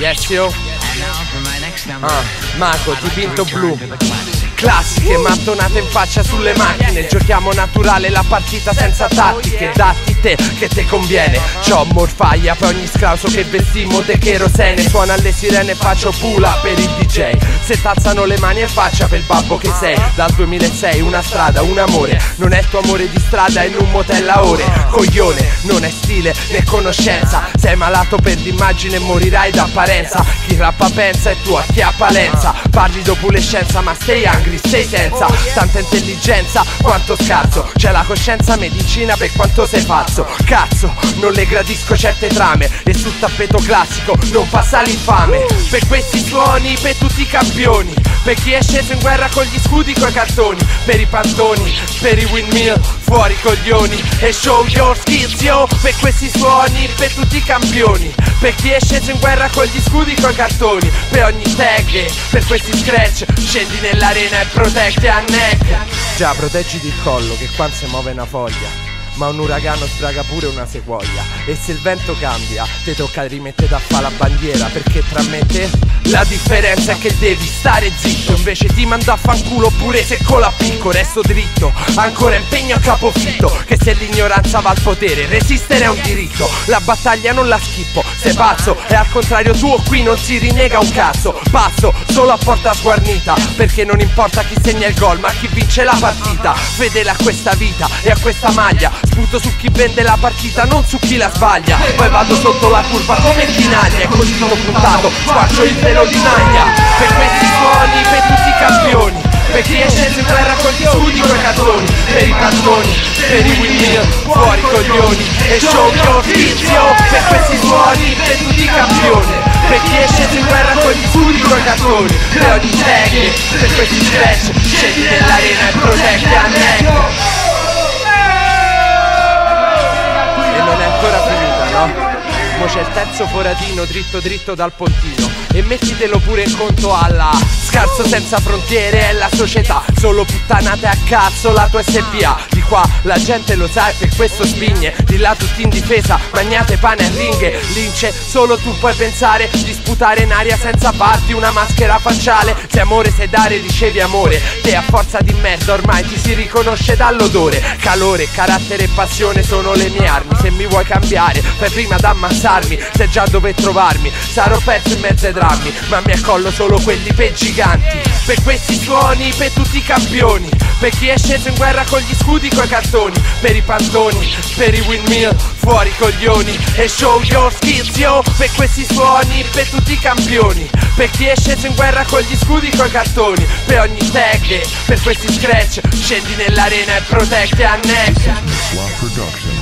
Yes, yo. Ah, Marco, dipinto blu. Classiche mattonate in faccia sulle macchine Giochiamo naturale la partita senza tattiche Datti te che te conviene. C'ho morfaglia per ogni scrauso che vestimo de cherosene Suona alle sirene e faccio pula per il DJ Se t'alzano le mani in faccia per il babbo che sei. Dal 2006 una strada, un amore. Non è tuo amore di strada in un motel a ore. Coglione, non è stile né conoscenza. Sei malato per l'immagine e morirai d'apparenza. Chi rappa pensa e tu acchiappa lenza Parli dopo le scienza ma stai angry sei senza. Tanta intelligenza quanto scarso. C'è la coscienza medicina per quanto sei pazzo Cazzo, non le gradisco certe trame E sul tappeto classico non passa l'infame. Per questi suoni, per tutti i campioni Per chi è sceso in guerra con gli scudi coi cartoni Per i pantoni, per i windmill, fuori coglioni. E show your skills yo Per questi suoni, per tutti i campioni Per chi è sceso in guerra con gli scudi coi cartoni Per ogni tag, per questi scratch Scendi nell'arena e proteggi a neck. Già, proteggiti il collo che qua si muove una foglia ma un uragano sbraga pure una sequoia. E se il vento cambia, ti tocca rimettere a fare la bandiera Perché tra me e te la differenza è che devi stare zitto. Invece ti mando a fanculo pure se con la picco. Resto dritto Ancora impegno a capofitto Che se l'ignoranza va al potere, resistere è un diritto. La battaglia non la schippo, sei pazzo. E al contrario tuo qui non si rinnega un cazzo. Passo solo a porta sguarnita Perché non importa chi segna il gol ma chi vince la partita. Fedele a questa vita e a questa maglia Sputo su chi vende la partita, non su chi la sbaglia. Poi vado sotto la curva come tinaglia E così sono puntato, squarcio il velo di maglia Per questi suoni, per tutti i campioni. Per chi è sceso in guerra con gli scudi coi cazzoni Per i cantoni, per i windmill, fuori coglioni. E show your vizio Per questi suoni, per tutti i campioni. Per chi è sceso in guerra con gli scudi coi cazzoni Per ogni per questi scratch Scendi nell'arena e proteggi a neck Mo c'è il terzo foratino dritto dritto dal pontino. E mettitelo pure in conto alla Scarso senza frontiere è la società. Solo puttanate a cazzo la tua SPA qua la gente lo sa e per questo spigne Di là tutti in difesa, magnate pane a ringhe Lince, solo tu puoi pensare Di sputare in aria senza farti una maschera facciale. Se amore sai dare ricevi amore Te a forza di merda ormai ti si riconosce dall'odore. Calore, carattere e passione sono le mie armi Se mi vuoi cambiare fai prima ad ammazzare pensarmi Se già dove trovarmi Sarò perso in mezzo ai drammi Ma mi accollo solo quelli per giganti. Per questi suoni, per tutti i campioni Per chi è sceso in guerra con gli scudi coi cartoni Per i pantoni, per i windmill Fuori coglioni. E show your skills yo Per questi suoni, per tutti i campioni. Per chi è sceso in guerra con gli scudi coi cartoni Per ogni tag, per questi scratch Scendi nell'arena e proteggi a neck